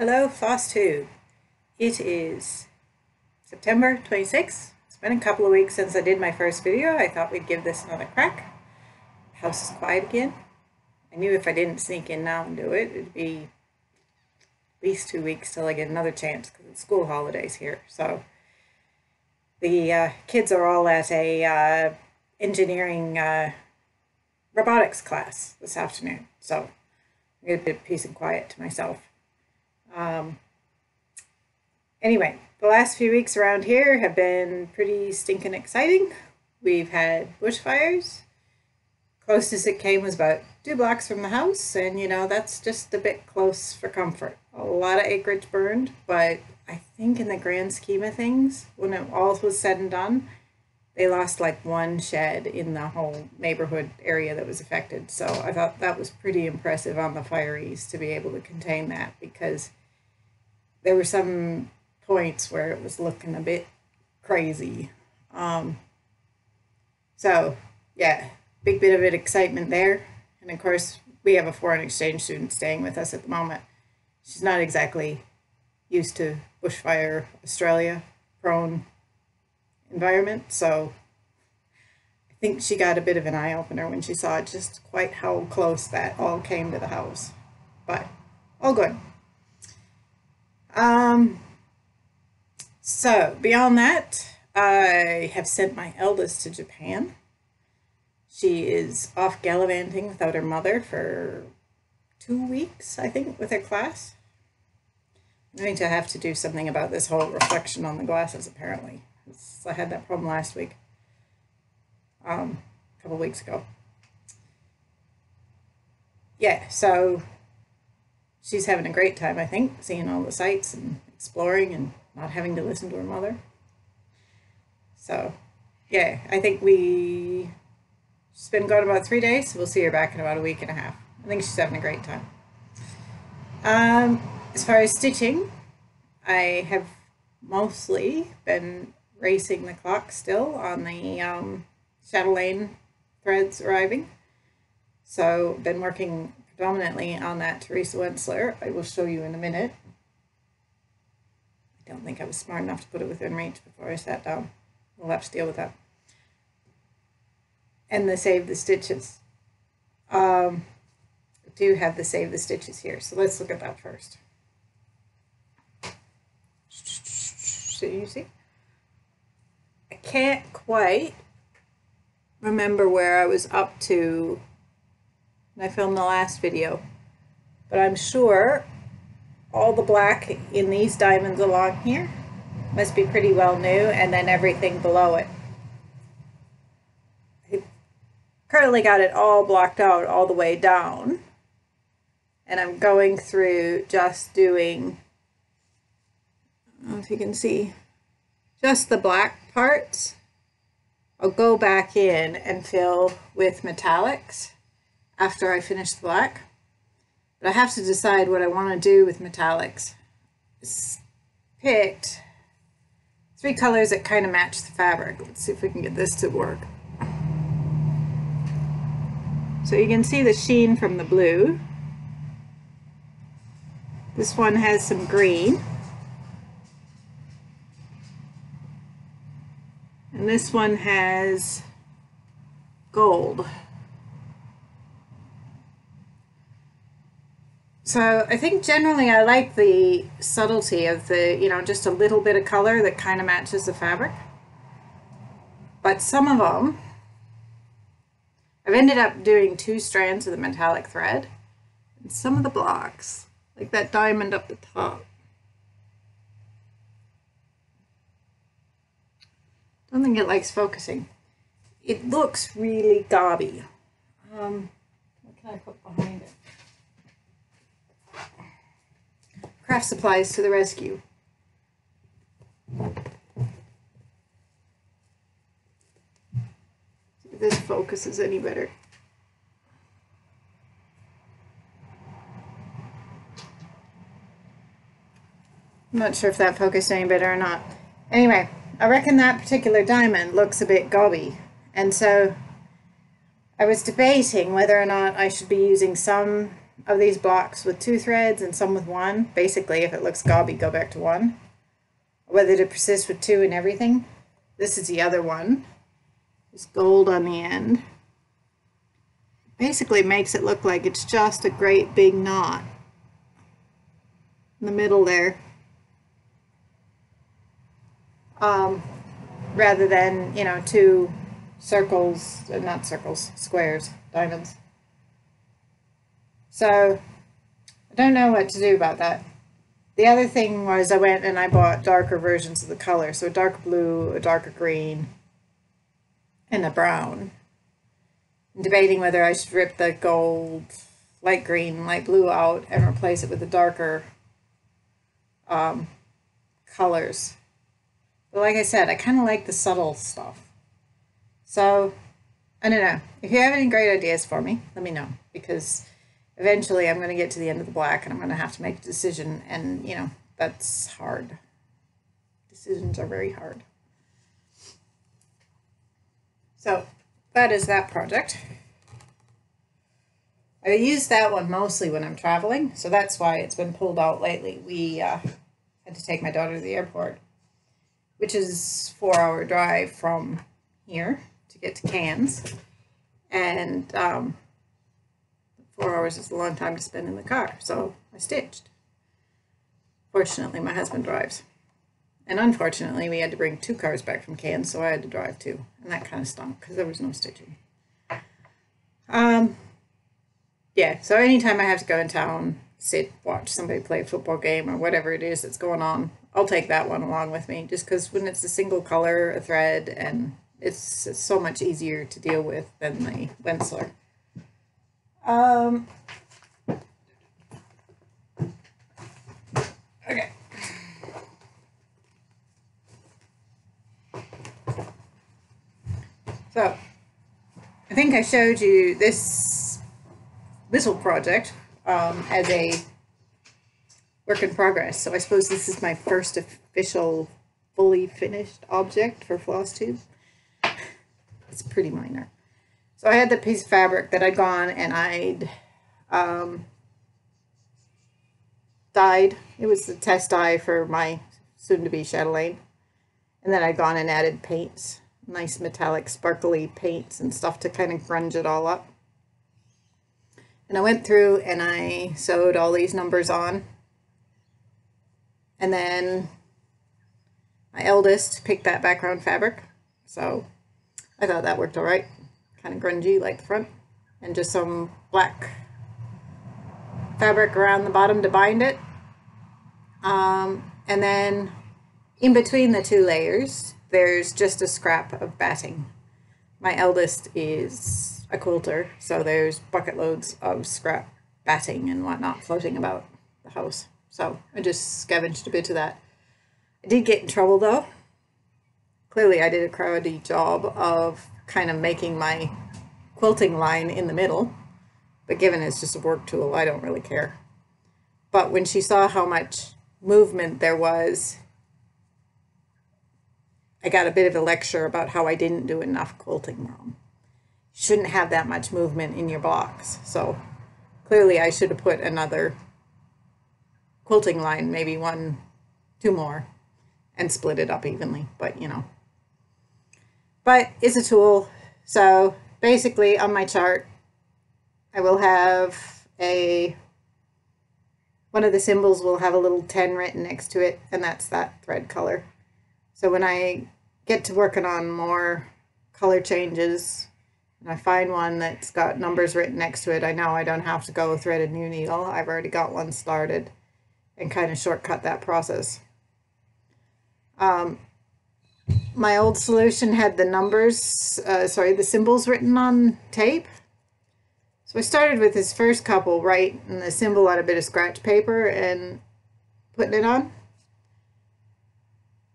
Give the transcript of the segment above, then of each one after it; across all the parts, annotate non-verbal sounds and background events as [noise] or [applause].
Hello, Flosstube. It is September 26th. It's been a couple of weeks since I did my first video. I thought we'd give this another crack. House is quiet again. I knew if I didn't sneak in now and do it, it'd be at least two weeks till I get another chance because it's school holidays here. So the uh, kids are all at a uh, engineering uh, robotics class this afternoon. So I get a bit of peace and quiet to myself. Um, anyway, the last few weeks around here have been pretty stinking exciting. We've had bushfires. Closest it came was about two blocks from the house, and you know, that's just a bit close for comfort. A lot of acreage burned, but I think in the grand scheme of things, when it all was said and done, they lost like one shed in the whole neighborhood area that was affected. So I thought that was pretty impressive on the fireys to be able to contain that because there were some points where it was looking a bit crazy. Um, so yeah, big bit of it excitement there. And of course, we have a foreign exchange student staying with us at the moment. She's not exactly used to bushfire Australia prone environment, so I think she got a bit of an eye opener when she saw just quite how close that all came to the house. But all good. Um, so beyond that, I have sent my eldest to Japan. She is off gallivanting without her mother for two weeks, I think, with her class. I'm going to have to do something about this whole reflection on the glasses, apparently. I had that problem last week, um, a couple weeks ago. Yeah, so she's having a great time, I think, seeing all the sights and exploring and not having to listen to her mother. So, yeah, I think we. She's been gone about three days, so we'll see her back in about a week and a half. I think she's having a great time. Um, as far as stitching, I have mostly been racing the clock still on the um, Chatelaine threads arriving. So been working predominantly on that Teresa Wentzler. I will show you in a minute. I don't think I was smart enough to put it within reach before I sat down. We'll have to deal with that. And the Save the Stitches. Um, I do have the Save the Stitches here, so let's look at that first. So you see? I can't quite remember where I was up to I filmed the last video, but I'm sure all the black in these diamonds along here must be pretty well new, and then everything below it. I currently got it all blocked out all the way down, and I'm going through just doing, if you can see, just the black parts. I'll go back in and fill with metallics after I finish the black. But I have to decide what I want to do with metallics. It's picked three colors that kind of match the fabric. Let's see if we can get this to work. So you can see the sheen from the blue. This one has some green. And this one has gold. So I think generally I like the subtlety of the, you know, just a little bit of color that kind of matches the fabric. But some of them, I've ended up doing two strands of the metallic thread. And some of the blocks, like that diamond up the top, don't think it likes focusing. It looks really gobby. Um, what can I put behind it? Craft supplies to the rescue. If this focuses any better. I'm not sure if that focused any better or not. Anyway, I reckon that particular diamond looks a bit gobby. And so I was debating whether or not I should be using some of these blocks with two threads and some with one. Basically, if it looks gobby, go back to one. Whether to persist with two and everything. This is the other one. It's gold on the end. Basically makes it look like it's just a great big knot in the middle there. Um, rather than, you know, two circles, uh, not circles, squares, diamonds. So I don't know what to do about that. The other thing was I went and I bought darker versions of the color. So a dark blue, a darker green, and a brown. I'm debating whether I should rip the gold, light green, light blue out and replace it with the darker um, colors. But like I said, I kind of like the subtle stuff. So, I don't know. If you have any great ideas for me, let me know. Because eventually I'm going to get to the end of the black and I'm going to have to make a decision. And, you know, that's hard. Decisions are very hard. So, that is that project. I use that one mostly when I'm traveling, so that's why it's been pulled out lately. We uh, had to take my daughter to the airport which is four hour drive from here to get to Cairns. And um, four hours is a long time to spend in the car, so I stitched. Fortunately, my husband drives. And unfortunately, we had to bring two cars back from Cairns, so I had to drive too. And that kind of stunk because there was no stitching. Um, yeah, so anytime I have to go in town, sit, watch somebody play a football game or whatever it is that's going on, I'll take that one along with me just because when it's a single color, a thread, and it's, so much easier to deal with than the Wentzler. Um, okay. So, I think I showed you this little project um, as a work in progress. So I suppose this is my first official fully finished object for floss tube. It's pretty minor. So I had the piece of fabric that I'd gone and I'd um, dyed. It was the test dye for my soon-to-be chatelaine. And then I'd gone and added paints, nice metallic sparkly paints and stuff to kind of grunge it all up. And I went through and I sewed all these numbers on and then my eldest picked that background fabric. So I thought that worked all right. Kind of grungy like the front. And just some black fabric around the bottom to bind it. Um, and then in between the two layers, there's just a scrap of batting. My eldest is a quilter, so there's bucket loads of scrap batting and whatnot floating about the house. So I just scavenged a bit of that. I did get in trouble though. Clearly I did a crowdy job of kind of making my quilting line in the middle. But given it's just a work tool, I don't really care. But when she saw how much movement there was, I got a bit of a lecture about how I didn't do enough quilting wrong. You shouldn't have that much movement in your blocks. So clearly I should have put another quilting line, maybe one, two more, and split it up evenly, but you know. But it's a tool. So basically on my chart, I will have a, one of the symbols will have a little 10 written next to it, and that's that thread color. So when I get to working on more color changes, and I find one that's got numbers written next to it, I know I don't have to go thread a new needle. I've already got one started and kind of shortcut that process. Um, my old solution had the numbers, uh, sorry, the symbols written on tape. So I started with this first couple, writing the symbol on a bit of scratch paper and putting it on.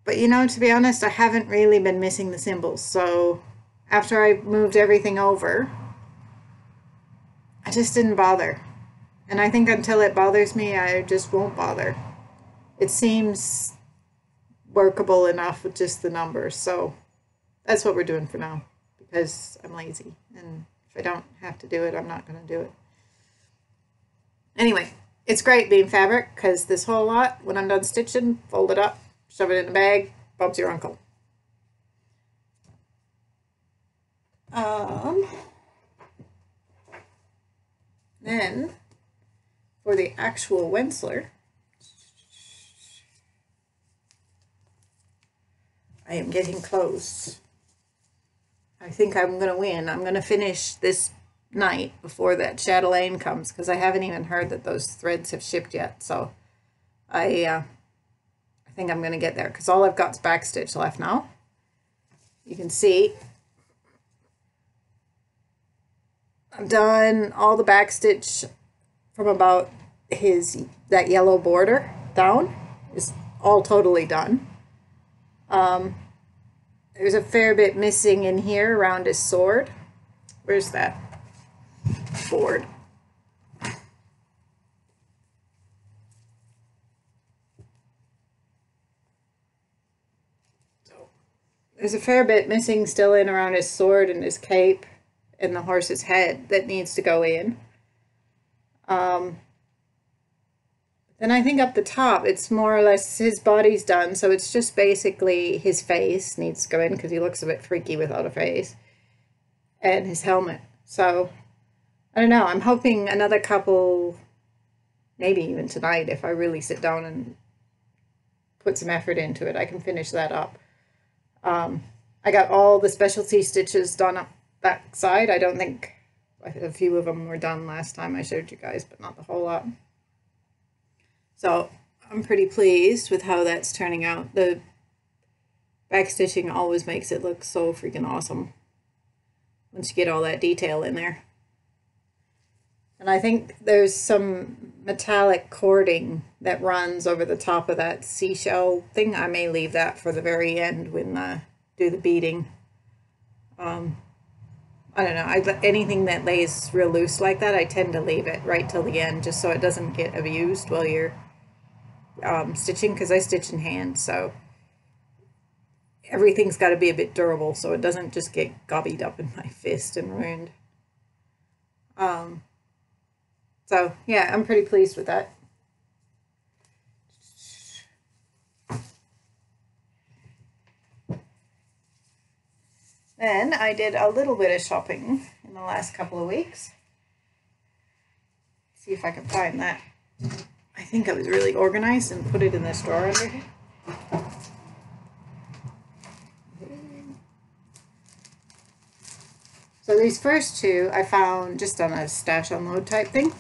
But you know, to be honest, I haven't really been missing the symbols. So after I moved everything over, I just didn't bother. And I think until it bothers me, I just won't bother. It seems workable enough with just the numbers. So that's what we're doing for now because I'm lazy. And if I don't have to do it, I'm not going to do it. Anyway, it's great being fabric because this whole lot, when I'm done stitching, fold it up, shove it in a bag, Bob's your uncle. Um, then for the actual Wentzler, I am getting close. I think I'm going to win. I'm going to finish this night before that chatelaine comes because I haven't even heard that those threads have shipped yet. So I, uh, I think I'm going to get there because all I've got is backstitch left now. You can see I've done all the backstitch from about his that yellow border down is all totally done. Um, there's a fair bit missing in here around his sword. Where's that board? there's a fair bit missing still in around his sword and his cape and the horse's head that needs to go in. Um, then I think up the top, it's more or less his body's done. So it's just basically his face needs to go in because he looks a bit freaky without a face. And his helmet. So I don't know. I'm hoping another couple, maybe even tonight, if I really sit down and put some effort into it, I can finish that up. Um, I got all the specialty stitches done up that side. I don't think a few of them were done last time I showed you guys, but not the whole lot. So I'm pretty pleased with how that's turning out. The backstitching always makes it look so freaking awesome once you get all that detail in there. And I think there's some metallic cording that runs over the top of that seashell thing. I may leave that for the very end when I do the beading. Um, I don't know. I anything that lays real loose like that, I tend to leave it right till the end, just so it doesn't get abused while you're um, stitching. Because I stitch in hand, so everything's got to be a bit durable, so it doesn't just get gobbied up in my [laughs] fist and ruined. Um. So yeah, I'm pretty pleased with that. Then I did a little bit of shopping in the last couple of weeks. See if I can find that. I think I was really organized and put it in this drawer under here. So these first two I found just on a stash unload type thing.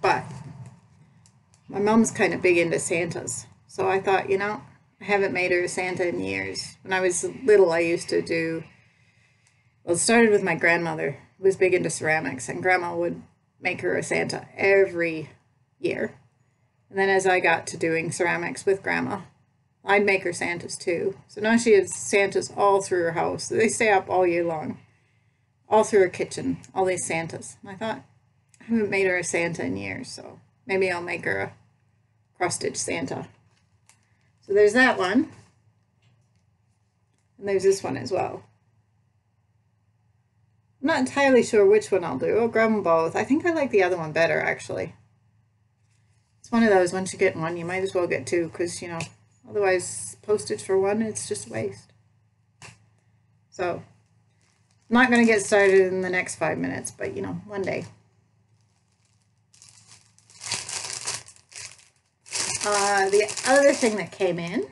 But my mom's kind of big into Santas. So I thought, you know, I haven't made her a Santa in years. When I was little, I used to do, well, it started with my grandmother, who was big into ceramics, and grandma would make her a Santa every year. And then as I got to doing ceramics with grandma, I'd make her Santas too. So now she has Santas all through her house. They stay up all year long, all through her kitchen, all these Santas. And I thought, I haven't made her a Santa in years, so maybe I'll make her a cross stitch Santa. So there's that one. And there's this one as well. I'm not entirely sure which one I'll do. I'll grab them both. I think I like the other one better, actually. It's one of those, once you get one, you might as well get two, because, you know, otherwise postage for one, it's just waste. So, not going to get started in the next five minutes, but, you know, one day. Uh, the other thing that came in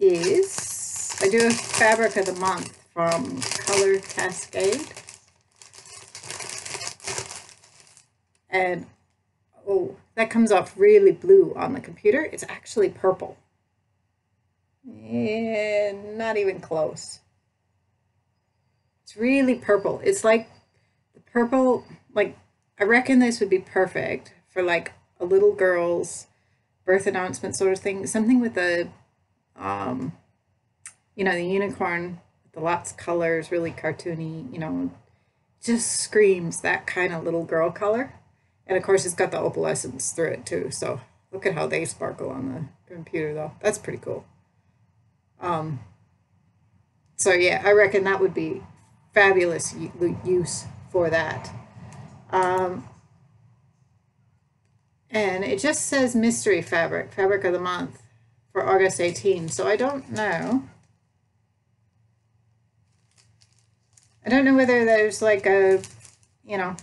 is I do a fabric of the month from Color Cascade. And, oh, that comes off really blue on the computer. It's actually purple. Not even close. It's really purple. It's like the purple, like, I reckon this would be perfect for like a little girl's birth announcement sort of thing. Something with the, um, you know, the unicorn, the lots of colors, really cartoony, you know, just screams that kind of little girl color. And of course, it's got the opalescence through it too. So look at how they sparkle on the computer, though. That's pretty cool. Um, so yeah, I reckon that would be fabulous use for that. Um, And it just says mystery fabric, fabric of the month for August 18. So I don't know. I don't know whether there's like a, you know,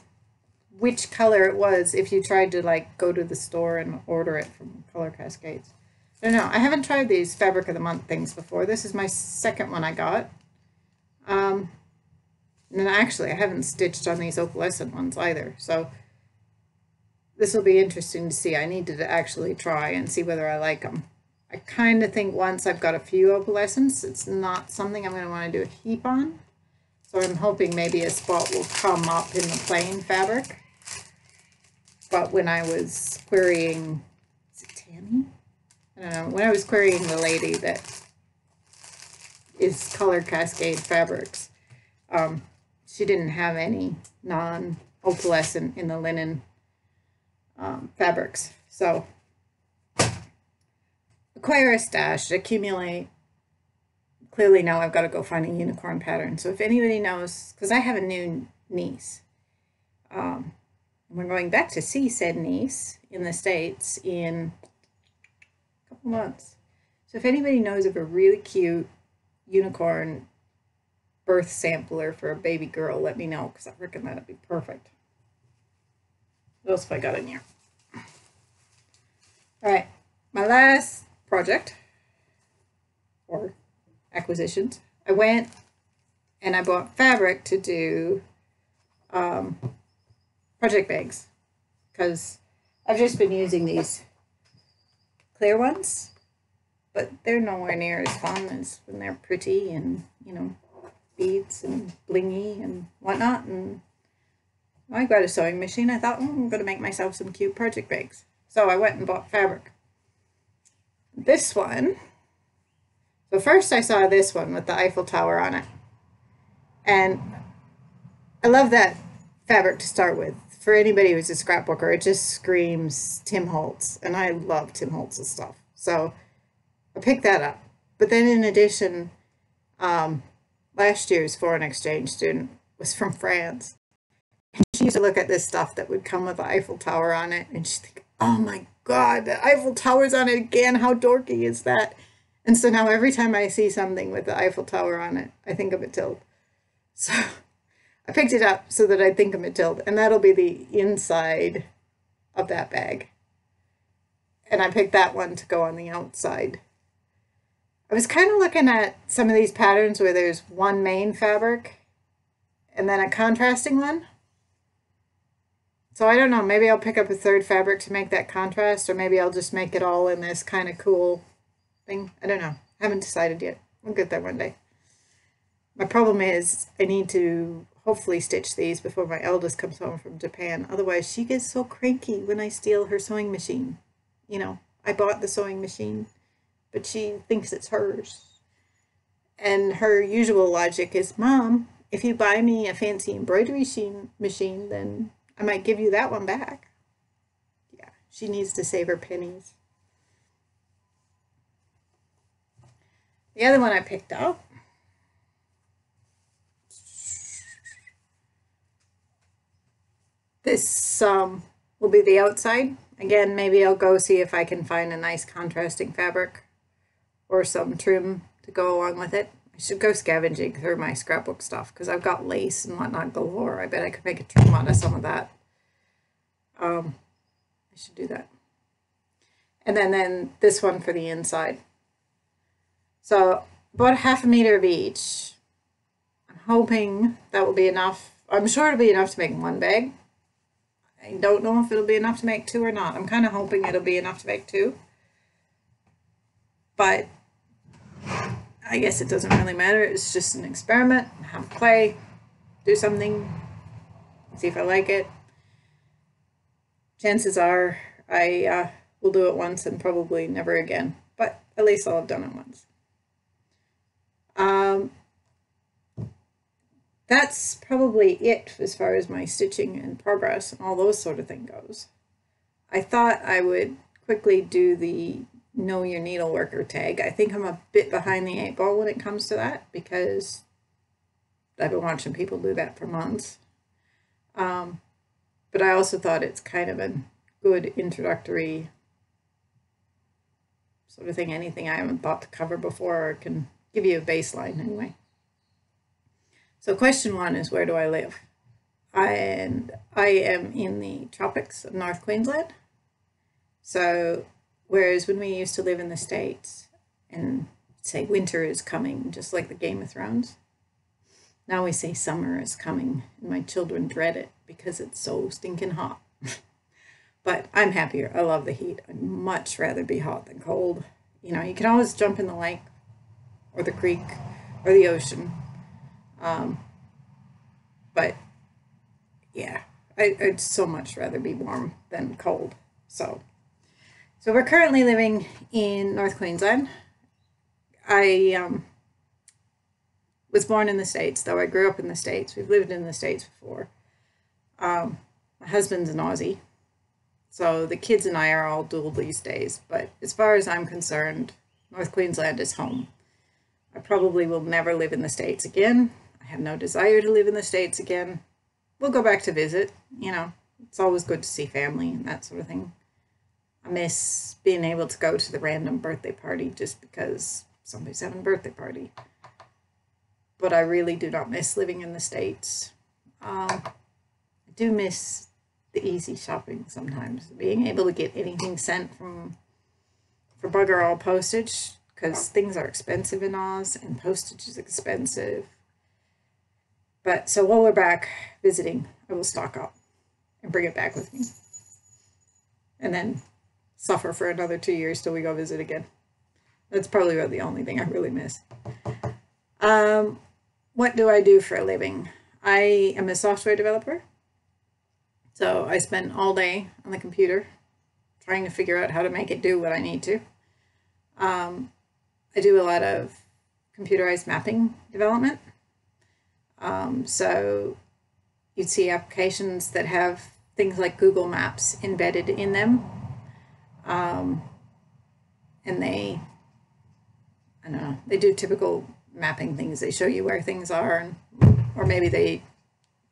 which color it was if you tried to like go to the store and order it from Color Cascades. I don't know. I haven't tried these fabric of the month things before. This is my second one I got. Um, and actually, I haven't stitched on these opalescent ones either. So this will be interesting to see. I need to actually try and see whether I like them. I kind of think once I've got a few opalescents, it's not something I'm going to want to do a heap on. So I'm hoping maybe a spot will come up in the plain fabric. But when I was querying, is it Tammy? I don't know. When I was querying the lady that is Color Cascade Fabrics, um, she didn't have any non-opalescent in the linen um, fabrics. So acquire a stash, accumulate. Clearly now I've got to go find a unicorn pattern. So if anybody knows, because I have a new niece, um, we're going back to see said niece in the States in a couple months. So if anybody knows of a really cute unicorn birth sampler for a baby girl, let me know because I reckon that'd be perfect. What else have I got in here? All right, my last project or acquisitions. I went and I bought fabric to do um, project bags because I've just been using these clear ones, but they're nowhere near as fun as when they're pretty and, you know, beads and blingy and whatnot. And I got a sewing machine. I thought, oh, I'm going to make myself some cute project bags. So I went and bought fabric. This one, so first I saw this one with the Eiffel Tower on it. And I love that fabric to start with. For anybody who's a scrapbooker, it just screams Tim Holtz. And I love Tim Holtz's stuff. So I picked that up. But then in addition, um, last year's foreign exchange student was from France. And she used to look at this stuff that would come with the Eiffel Tower on it, and she'd think, oh my God, the Eiffel Tower's on it again. How dorky is that? And so now every time I see something with the Eiffel Tower on it, I think of Mathilde. So I picked it up so that I think of Mathilde, and that'll be the inside of that bag. And I picked that one to go on the outside. I was kind of looking at some of these patterns where there's one main fabric and then a contrasting one. So I don't know, maybe I'll pick up a third fabric to make that contrast or maybe I'll just make it all in this kind of cool thing. I don't know. I haven't decided yet. We'll get there one day. My problem is I need to hopefully stitch these before my eldest comes home from Japan. Otherwise she gets so cranky when I steal her sewing machine. You know, I bought the sewing machine but she thinks it's hers. And her usual logic is, Mom, if you buy me a fancy embroidery machine, then I might give you that one back. Yeah, she needs to save her pennies. The other one I picked up this um, will be the outside. Again, maybe I'll go see if I can find a nice contrasting fabric or some trim to go along with it. I should go scavenging through my scrapbook stuff because I've got lace and whatnot galore. I bet I could make a trim out of some of that. Um, I should do that. And then, then this one for the inside. So about half a meter of each. I'm hoping that will be enough. I'm sure it'll be enough to make one bag. I don't know if it'll be enough to make two or not. I'm kind of hoping it'll be enough to make two. But I guess it doesn't really matter. It's just an experiment. Have play, do something, see if I like it. Chances are I uh, will do it once and probably never again, but at least I'll have done it once. Um, that's probably it as far as my stitching and progress and all those sort of thing goes. I thought I would quickly do the know your needleworker tag. I think I'm a bit behind the eight ball when it comes to that because I've been watching people do that for months. Um, but I also thought it's kind of a good introductory sort of thing, anything I haven't thought to cover before, or can give you a baseline anyway. So, question one is where do I live? And I am in the tropics of North Queensland. So, whereas when we used to live in the States and say winter is coming, just like the Game of Thrones, now we say summer is coming, and my children dread it because it's so stinking hot. [laughs] but I'm happier. I love the heat. I'd much rather be hot than cold. You know, you can always jump in the lake or the creek or the ocean. Um, but yeah, I, would so much rather be warm than cold. So, so we're currently living in North Queensland. I um, was born in the States, though I grew up in the States. We've lived in the States before. Um, my husband's an Aussie, so the kids and I are all dual these days. But as far as I'm concerned, North Queensland is home. I probably will never live in the States again. Have no desire to live in the States again. We'll go back to visit, you know. It's always good to see family and that sort of thing. I miss being able to go to the random birthday party just because somebody's having a birthday party. But I really do not miss living in the States. Um, I do miss the easy shopping sometimes. Being able to get anything sent from for bugger all postage because things are expensive in Oz and postage is expensive. But so while we're back visiting, I will stock up and bring it back with me. And then suffer for another two years till we go visit again. That's probably about the only thing I really miss. Um, what do I do for a living? I am a software developer. So I spend all day on the computer trying to figure out how to make it do what I need to. Um, I do a lot of computerized mapping development. Um, so you'd see applications that have things like Google Maps embedded in them. Um, and they, I don't know, they do typical mapping things. They show you where things are, and, or maybe they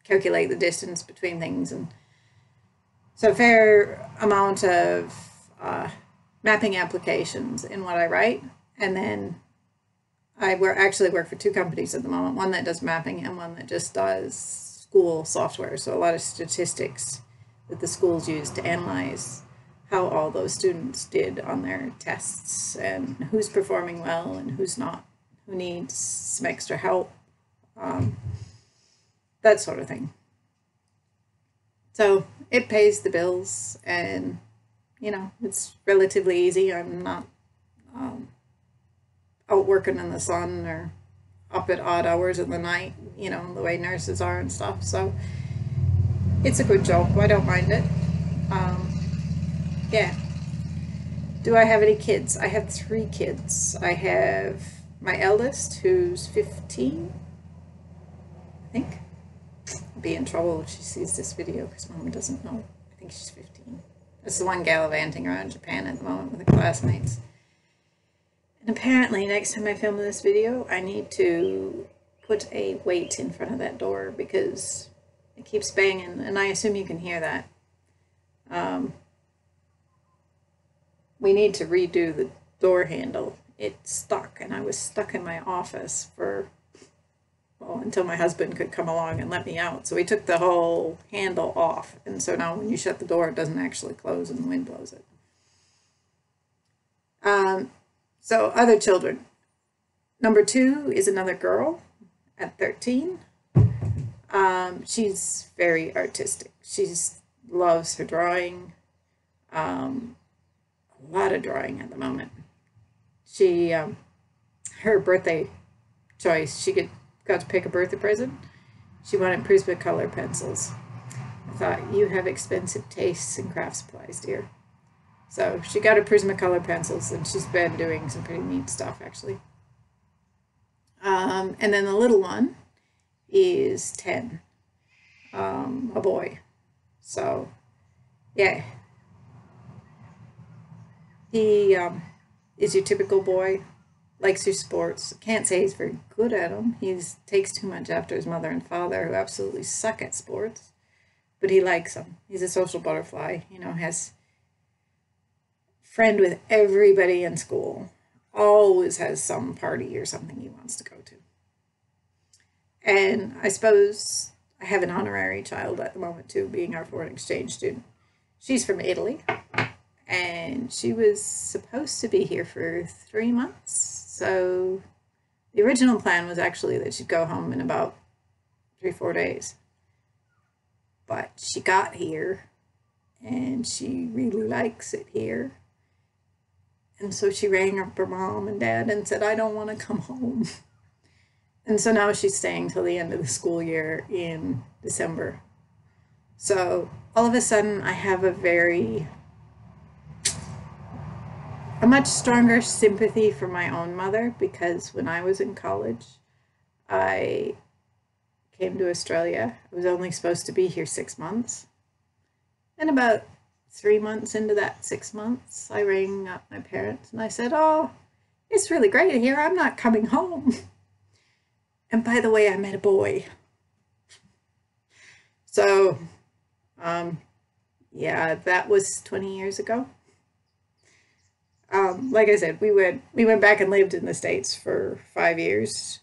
calculate the distance between things and so a fair amount of uh, mapping applications in what I write. And then I work, actually work for two companies at the moment, one that does mapping and one that just does school software. So a lot of statistics that the schools use to analyze how all those students did on their tests and who's performing well and who's not, who needs some extra help, um, that sort of thing. So it pays the bills and, you know, it's relatively easy. I'm not um, out working in the sun or up at odd hours of the night, you know, the way nurses are and stuff. So it's a good job. I don't mind it. Um, yeah. Do I have any kids? I have three kids. I have my eldest, who's 15, I think be in trouble if she sees this video because mom doesn't know. I think she's 15. That's the one gallivanting around Japan at the moment with her classmates. Apparently, next time I film this video, I need to put a weight in front of that door because it keeps banging, and I assume you can hear that. Um, we need to redo the door handle. It's stuck, and I was stuck in my office for well, until my husband could come along and let me out. So we took the whole handle off. And so now when you shut the door, it doesn't actually close and the wind blows it. Um, so other children. Number two is another girl at 13. Um, she's very artistic. She loves her drawing. Um, a lot of drawing at the moment. She, um, her birthday choice, she could got to pick a birthday present. She wanted Prismacolor pencils. I thought, you have expensive tastes in craft supplies, dear. So she got her Prismacolor pencils, and she's been doing some pretty neat stuff, actually. Um, and then the little one is 10, um, a boy. So, yeah. He um, is your typical boy, likes your sports. Can't say he's very good at them. He takes too much after his mother and father, who absolutely suck at sports. But he likes them. He's a social butterfly. You know, has friend with everybody in school, always has some party or something he wants to go to. And I suppose I have an honorary child at the moment too, being our foreign exchange student. She's from Italy and she was supposed to be here for three months. So the original plan was actually that she'd go home in about three, four days. But she got here and she really likes it here. And so she rang up her mom and dad and said, I don't want to come home. [laughs] And so now she's staying till the end of the school year in December. So all of a sudden, I have a very, a much stronger sympathy for my own mother because when I was in college, I came to Australia. I was only supposed to be here six months. And about three months into that six months, I rang up my parents and I said, Oh, it's really great here. I'm not coming home. [laughs] And by the way, I met a boy. [laughs] So, um, yeah, that was 20 years ago. Um, like I said, we went we went back and lived in the states for five years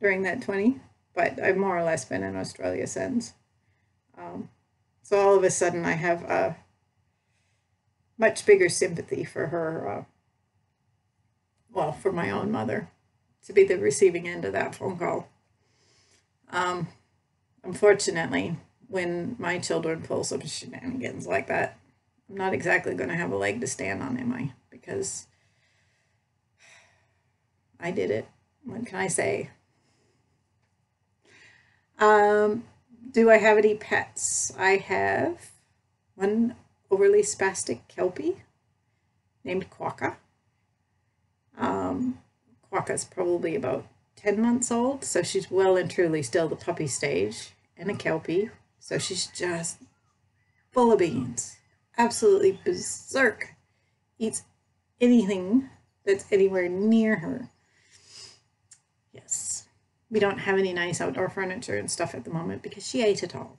during that 20, but I've more or less been in Australia since. Um, so all of a sudden, I have a much bigger sympathy for her. Uh, well, for my own mother to be the receiving end of that phone call. Um, unfortunately, when my children pull some shenanigans like that, I'm not exactly going to have a leg to stand on, am I? Because I did it. What can I say? Um, do I have any pets? I have one overly spastic kelpie named Quokka. Um, Quokka's probably about 10 months old, so she's well and truly still the puppy stage, and a Kelpie, so she's just full of beans. Absolutely berserk. Eats anything that's anywhere near her. Yes. We don't have any nice outdoor furniture and stuff at the moment because she ate it all.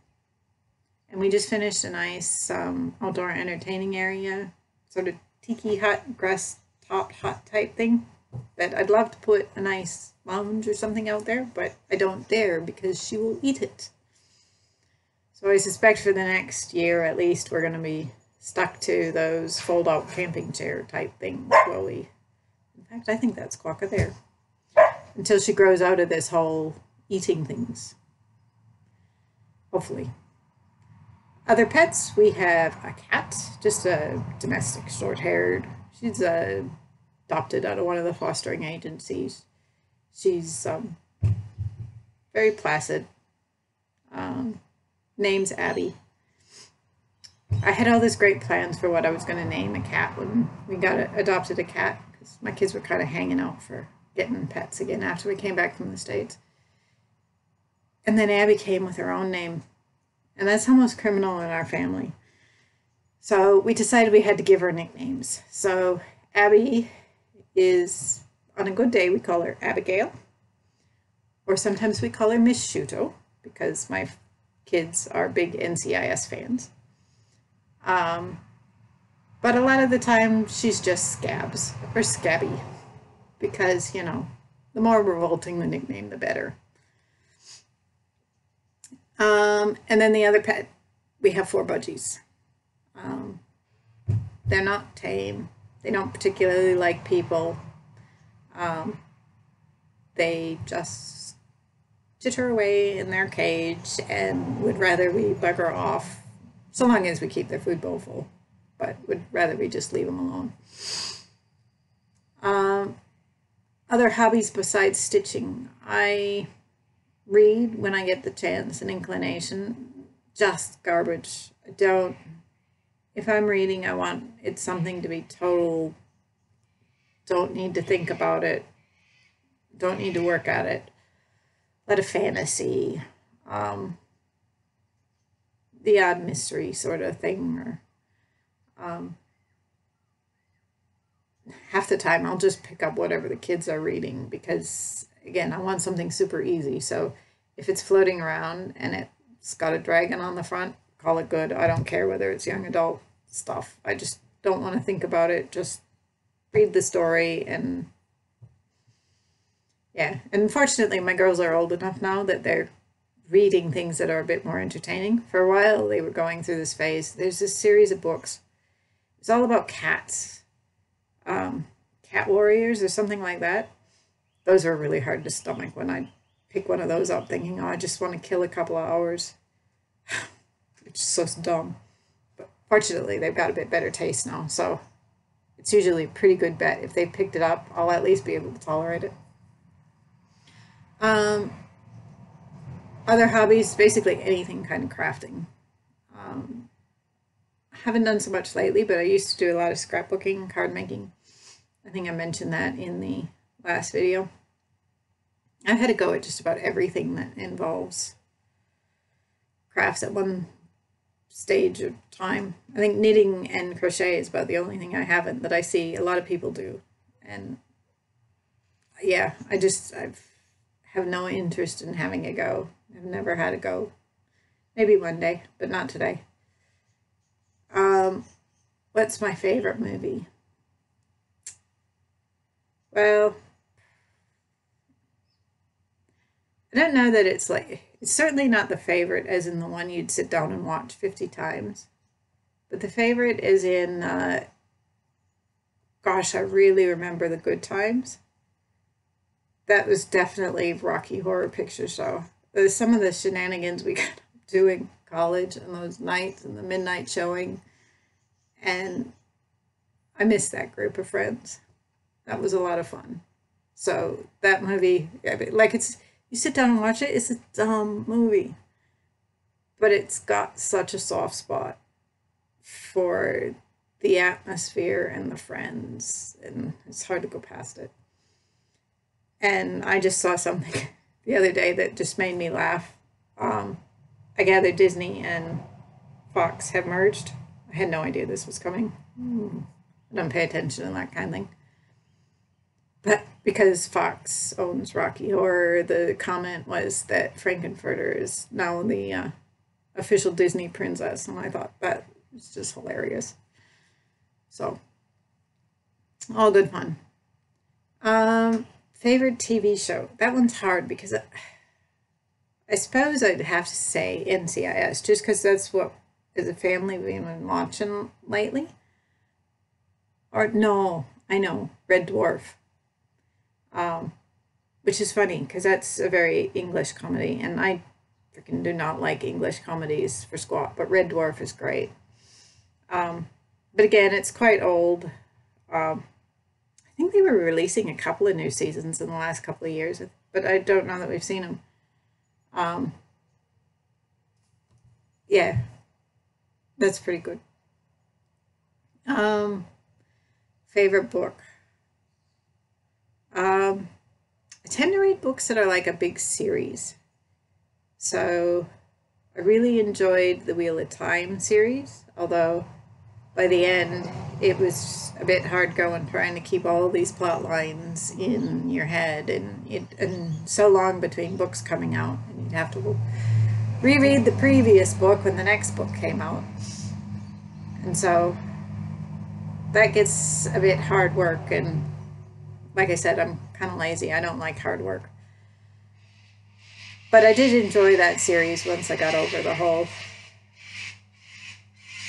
And we just finished a nice um, outdoor entertaining area, sort of tiki hut, grass top hut type thing that I'd love to put a nice lounge or something out there, but I don't dare because she will eat it. So I suspect for the next year at least we're going to be stuck to those fold out camping chair type things while we, in fact, I think that's Quokka there, until she grows out of this whole eating things. Hopefully. Other pets, we have a cat, just a domestic short haired. She's a adopted out of one of the fostering agencies. She's um, very placid. Um, name's Abby. I had all these great plans for what I was going to name a cat when we got a, adopted a cat because my kids were kind of hanging out for getting pets again after we came back from the States. And then Abby came with her own name. And that's almost criminal in our family. So we decided we had to give her nicknames. So Abby is on a good day we call her Abigail, or sometimes we call her Miss Sciuto because my kids are big NCIS fans. Um, but a lot of the time she's just Scabs or Scabby because, you know, the more revolting the nickname, the better. Um, and then the other pet, we have four budgies. Um, they're not tame. They don't particularly like people. Um, they just chitter away in their cage and would rather we bugger off, so long as we keep their food bowl full, but would rather we just leave them alone. Um, other hobbies besides stitching, I read when I get the chance and inclination, just garbage. I don't if I'm reading, I want it's something to be total, don't need to think about it, don't need to work at it. Let a fantasy, um, the odd mystery sort of thing, or um, half the time I'll just pick up whatever the kids are reading because, again, I want something super easy. So if it's floating around and it's got a dragon on the front, call it good. I don't care whether it's young adult stuff. I just don't want to think about it. Just read the story and yeah. And fortunately, my girls are old enough now that they're reading things that are a bit more entertaining. For a while, they were going through this phase. There's this series of books. It's all about cats, um, cat warriors or something like that. Those are really hard to stomach when I pick one of those up, thinking, "Oh, I just want to kill a couple of hours." [sighs] it's so dumb. But fortunately, they've got a bit better taste now, so it's usually a pretty good bet. If they picked it up, I'll at least be able to tolerate it. Um, other hobbies, basically anything kind of crafting. Um, haven't done so much lately, but I used to do a lot of scrapbooking, card making. I think I mentioned that in the last video. I've had to go at just about everything that involves crafts at one stage of time. I think knitting and crochet is about the only thing I haven't that I see a lot of people do. And yeah, I just I've have no interest in having a go. I've never had a go. Maybe one day, but not today. Um, what's my favorite movie? Well, I don't know that it's like, it's certainly not the favorite as in the one you'd sit down and watch 50 times. But the favorite is in, uh, gosh, I really remember the good times that was definitely Rocky Horror Picture Show. Some of the shenanigans we [laughs] got doing college and those nights and the midnight showing. And I miss that group of friends. That was a lot of fun. So that movie, like it's, you sit down and watch it, it's a dumb movie. But it's got such a soft spot for the atmosphere and the friends, and it's hard to go past it. And I just saw something [laughs] the other day that just made me laugh. Um, I gather Disney and Fox have merged. I had no idea this was coming. Hmm. I don't pay attention to that kind of thing. But because Fox owns Rocky Horror, the comment was that Frank-N-Furter is now the uh, official Disney princess, and I thought that was just hilarious. So, all good fun. Um, Favorite TV show? That one's hard because I, I suppose I'd have to say NCIS just because that's what as a family we've been watching lately. Or no, I know Red Dwarf. Um, which is funny because that's a very English comedy, and I freaking do not like English comedies for squat. But Red Dwarf is great. Um, but again, it's quite old. Um, I think they were releasing a couple of new seasons in the last couple of years, but I don't know that we've seen them. Um, yeah, that's pretty good. Um, favorite book. Um, I tend to read books that are like a big series. So I really enjoyed the Wheel of Time series, although by the end, it was a bit hard going trying to keep all these plot lines in your head and it and so long between books coming out and you'd have to reread the previous book when the next book came out and so that gets a bit hard work and like i said i'm kind of lazy i don't like hard work but i did enjoy that series once i got over the whole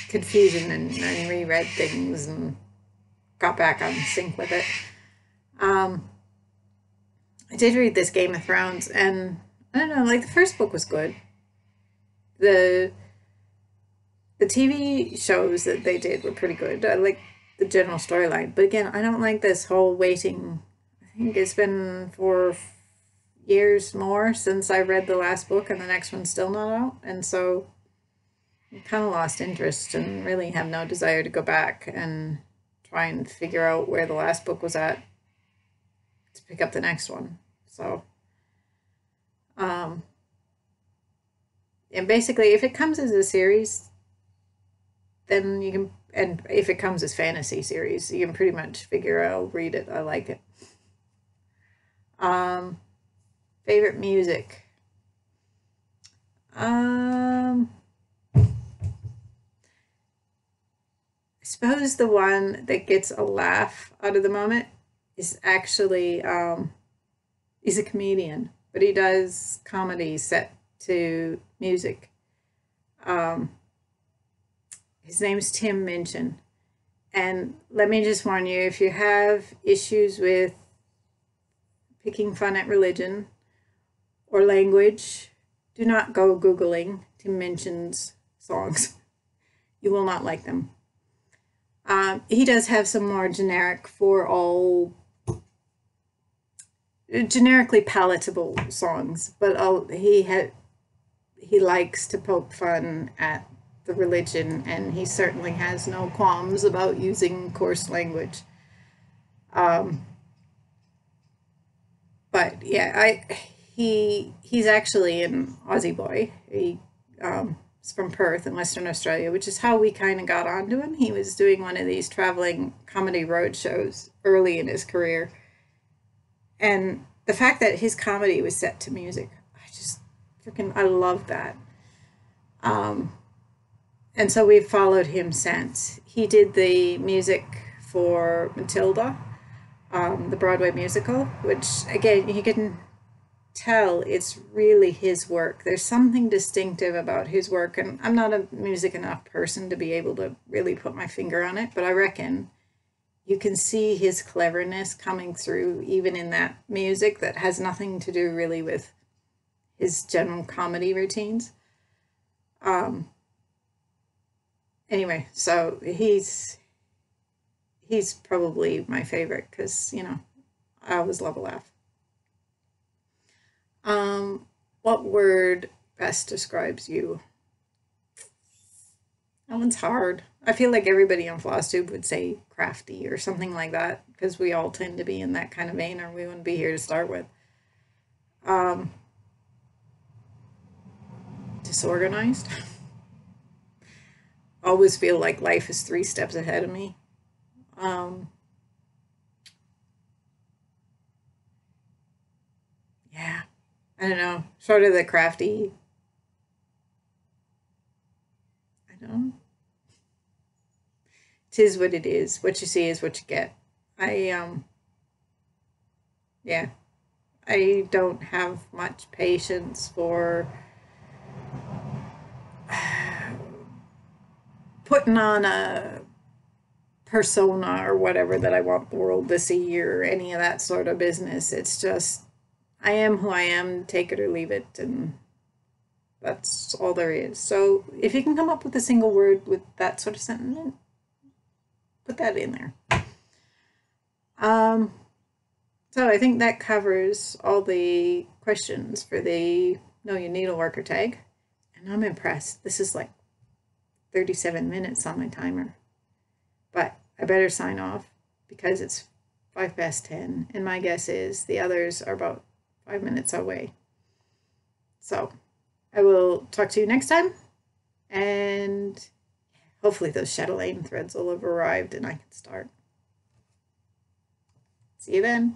confusion and, and reread things and got back on sync with it. Um, I did read this Game of Thrones, and I don't know, like the first book was good. The the TV shows that they did were pretty good. I like the general storyline, but again, I don't like this whole waiting. I think it's been four years more since I read the last book, and the next one's still not out, and so I kind of lost interest and really have no desire to go back and try and figure out where the last book was at to pick up the next one. So, um, and basically, if it comes as a series, then you can, and if it comes as fantasy series, you can pretty much figure out, read it. I like it. Um, favorite music. Um, I suppose the one that gets a laugh out of the moment is actually um, he's a comedian, but he does comedy set to music. Um, his name's Tim Minchin. And let me just warn you if you have issues with picking fun at religion or language, do not go Googling Tim Minchin's songs. [laughs] You will not like them. Um, he does have some more generic for all generically palatable songs, but he he likes to poke fun at the religion, and he certainly has no qualms about using coarse language. Um, but yeah, I he he's actually an Aussie boy. He um, is from Perth in Western Australia, which is how we kind of got onto him. He was doing one of these traveling comedy road shows early in his career and the fact that his comedy was set to music, I just freaking I love that. Um, and so we've followed him since. He did the music for Matilda, um, the Broadway musical, which again you can tell it's really his work. There's something distinctive about his work, and I'm not a music enough person to be able to really put my finger on it, but I reckon you can see his cleverness coming through even in that music that has nothing to do really with his general comedy routines. Um, anyway, so he's he's probably my favorite because you know I always love a laugh. Um, what word best describes you? That one's hard. I feel like everybody on FlossTube would say crafty or something like that because we all tend to be in that kind of vein or we wouldn't be here to start with. Um, disorganized. [laughs] Always feel like life is three steps ahead of me. Um, yeah, I don't know. Sort of the crafty I don't know. It is what it is. What you see is what you get. I um yeah. I don't have much patience for putting on a persona or whatever that I want the world to see or any of that sort of business. It's just I am who I am, take it or leave it and that's all there is. So if you can come up with a single word with that sort of sentiment, put that in there. Um, so I think that covers all the questions for the Know Your Needleworker tag. And I'm impressed. This is like 37 minutes on my timer. But I better sign off because it's 5 past 10. And my guess is the others are about 5 minutes away. So... I will talk to you next time. And hopefully those Chatelaine threads will have arrived and I can start. See you then.